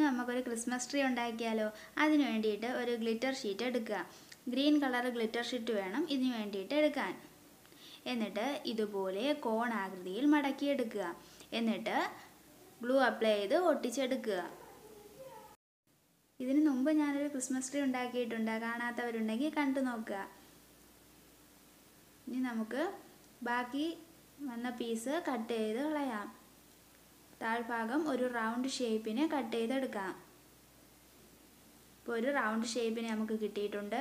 നമുക്കൊരു Christmas tree ഉണ്ടാക്കിയാലോ? അതിന് വേണ്ടിയിട്ട് ഒരു ഗ്ലിറ്റർ ഷീറ്റ് എടുക്കുക. ഗ്രീൻ കളർ ഗ്ലിറ്റർ ഷീറ്റ് വേണം ഇതിന് വേണ്ടിയിട്ട് എടുക്കാൻ. എന്നിട്ട് ഇതുപോലെ കോൺ ആകൃതിയിൽ മടക്കിയെടുക്കുക. എന്നിട്ട് ഗ്ലൂ അപ്ലൈ ചെയ്ത് ഒട്ടിച്ചെടുക്കുക. ഇതിന് മുമ്പ് ഞാനൊരു ക്രിസ്മസ് ട്രീ ഉണ്ടാക്കിയിട്ടുണ്ട്? കാണാത്തവരുണ്ടെങ്കിൽ കണ്ടു നോക്കുക. ഇനി നമുക്ക് ബാക്കി വന്ന പീസ് കട്ട് ചെയ്ത് കളയാം. താഴ്ഭാഗം ഒരു റൗണ്ട് ഷേപ്പിന് കട്ട് ചെയ്തെടുക്കാം. ഇപ്പോൾ ഒരു റൗണ്ട് ഷേപ്പിന് നമുക്ക് കിട്ടിയിട്ടുണ്ട്.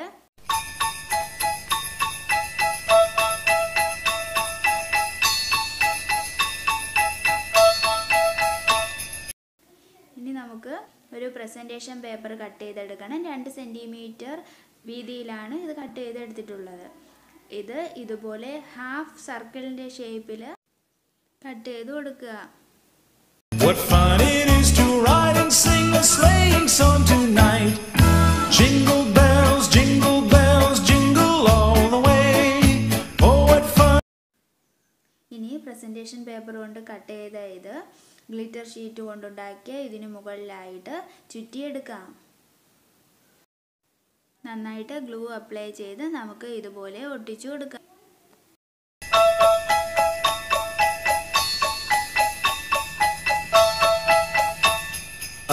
ഇനി നമുക്ക് ഒരു പ്രസന്റേഷൻ പേപ്പർ കട്ട് ചെയ്തെടുക്കണം. രണ്ട് സെന്റിമീറ്റർ വീതിയിലാണ് ഇത് കട്ട് ചെയ്തെടുത്തിട്ടുള്ളത്. ഇത് ഇതുപോലെ ഹാഫ് സർക്കിളിന്റെ ഷേപ്പിൽ കട്ട് ചെയ്ത് കൊടുക്കുക. What fun it is to ride and sing a sleighing song tonight. Jingle bells, jingle bells, jingle all the way. Oh, what fun! ഇനി പ്രസന്റേഷൻ പേപ്പർ കൊണ്ട് കട്ട് ചെയ്ത ഇത് ഗ്ലിറ്റർ ഷീറ്റ് കൊണ്ടുണ്ടാക്കിയ ഇതിന് മുകളിലായിട്ട് ചുറ്റിയെടുക്കാം നന്നായിട്ട് ഗ്ലൂ അപ്ലൈ ചെയ്ത് നമുക്ക് ഇതുപോലെ ഒട്ടിച്ചു കൊടുക്കാം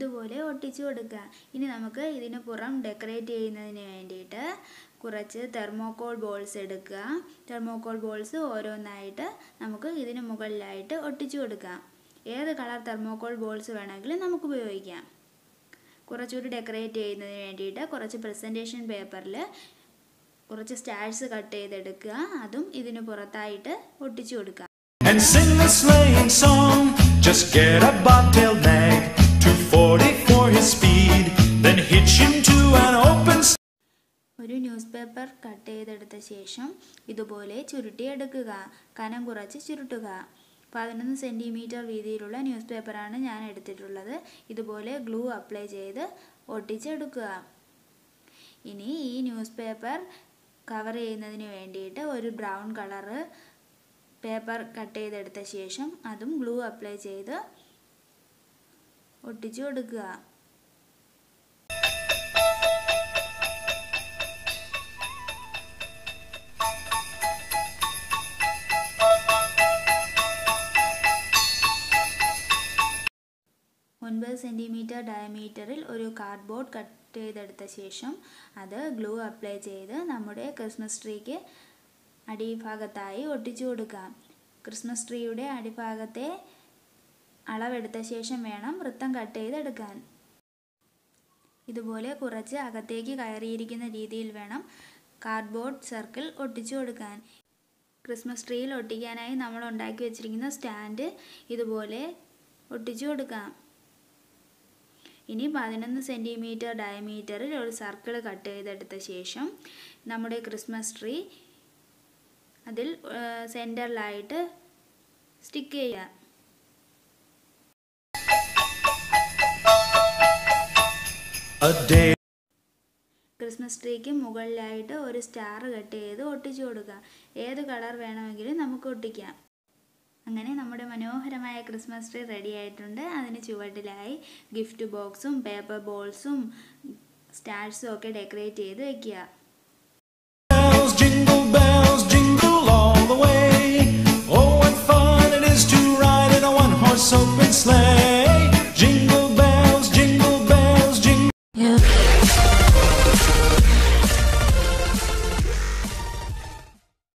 ഇതുപോലെ ഒട്ടിച്ചു കൊടുക്കുക. ഇനി നമുക്ക് ഇതിന് പുറം ഡെക്കറേറ്റ് ചെയ്യുന്നതിന് വേണ്ടിയിട്ട് കുറച്ച് തെർമോക്കോൾ ബോൾസ് എടുക്കുക. തെർമോക്കോൾ ബോൾസ് ഓരോന്നായിട്ട് നമുക്ക് ഇതിന് മുകളിലായിട്ട് ഒട്ടിച്ചു കൊടുക്കാം. ഏത് കളർ തെർമോക്കോൾ ബോൾസ് വേണമെങ്കിലും നമുക്ക് ഉപയോഗിക്കാം. കുറച്ചുകൂടി ഡെക്കറേറ്റ് ചെയ്യുന്നതിന് വേണ്ടിയിട്ട് കുറച്ച് പ്രസന്റേഷൻ പേപ്പറിൽ കുറച്ച് സ്റ്റാഴ്സ് കട്ട് ചെയ്തെടുക്കുക. അതും ഇതിന് പുറത്തായിട്ട് ഒട്ടിച്ചു കൊടുക്കുക. And sing a sleighing song. Just get bobtail nag, ഒരു ന്യൂസ് പേപ്പർ കട്ട് ചെയ്തെടുത്ത ശേഷം ഇതുപോലെ ചുരുട്ടിയെടുക്കുക കനം കുറച്ച് ചുരുട്ടുക. പതിനൊന്ന് സെന്റിമീറ്റർ വീതിയിലുള്ള ന്യൂസ് പേപ്പറാണ് ഞാൻ എടുത്തിട്ടുള്ളത്. ഇതുപോലെ ഗ്ലൂ അപ്ലൈ ചെയ്ത് ഒട്ടിച്ചെടുക്കുക. ഇനി ഈ ന്യൂസ് പേപ്പർ കവർ ചെയ്യുന്നതിന് വേണ്ടിയിട്ട് ഒരു ബ്രൗൺ കളറ് പേപ്പർ കട്ട് ചെയ്തെടുത്ത ശേഷം അതും ഗ്ലൂ അപ്ലൈ ചെയ്ത് ഒട്ടിച്ചു കൊടുക്കുക. സെന്റിമീറ്റർ ഡയമീറ്ററിൽ ഒരു കാർഡ്ബോർഡ് കട്ട് ചെയ്തെടുത്ത ശേഷം അത് ഗ്ലൂ അപ്ലൈ ചെയ്ത് നമ്മുടെ ക്രിസ്മസ് ട്രീക്ക് അടിഭാഗത്തായി ഒട്ടിച്ചു കൊടുക്കാം. ക്രിസ്മസ് ട്രീയുടെ അടിഭാഗത്തെ അളവെടുത്ത ശേഷം വേണം വൃത്തം കട്ട് ചെയ്തെടുക്കാൻ. ഇതുപോലെ കുറച്ച് അകത്തേക്ക് കയറിയിരിക്കുന്ന രീതിയിൽ വേണം കാർഡ്ബോർഡ് സർക്കിൾ ഒട്ടിച്ചു കൊടുക്കാൻ. ക്രിസ്മസ് ട്രീയിൽ ഒട്ടിക്കാനായി നമ്മൾ ഉണ്ടാക്കി വെച്ചിരിക്കുന്ന സ്റ്റാൻഡ് ഇതുപോലെ ഒട്ടിച്ചു കൊടുക്കാം. ഇനി പതിനൊന്ന് സെന്റിമീറ്റർ ഡയമീറ്ററിൽ ഒരു സർക്കിൾ കട്ട് ചെയ്തെടുത്ത ശേഷം നമ്മുടെ ക്രിസ്മസ് ട്രീ അതിൽ സെന്ററിലായിട്ട് സ്റ്റിക്ക് ചെയ്യുക. ക്രിസ്മസ് ട്രീക്ക് മുകളിലായിട്ട് ഒരു സ്റ്റാർ കട്ട് ചെയ്ത് ഒട്ടിച്ചു കൊടുക്കുക ഏത് കളർ വേണമെങ്കിലും നമുക്ക് ഒട്ടിക്കാം അങ്ങനെ നമ്മുടെ മനോഹരമായ ക്രിസ്മസ് ട്രീ റെഡി ആയിട്ടുണ്ട്. അതിന് ചുവട്ടിലായി ഗിഫ്റ്റ് ബോക്സും പേപ്പർ ബോൾസും സ്റ്റാർസും ഒക്കെ ഡെക്കറേറ്റ് ചെയ്ത് വെക്കുക.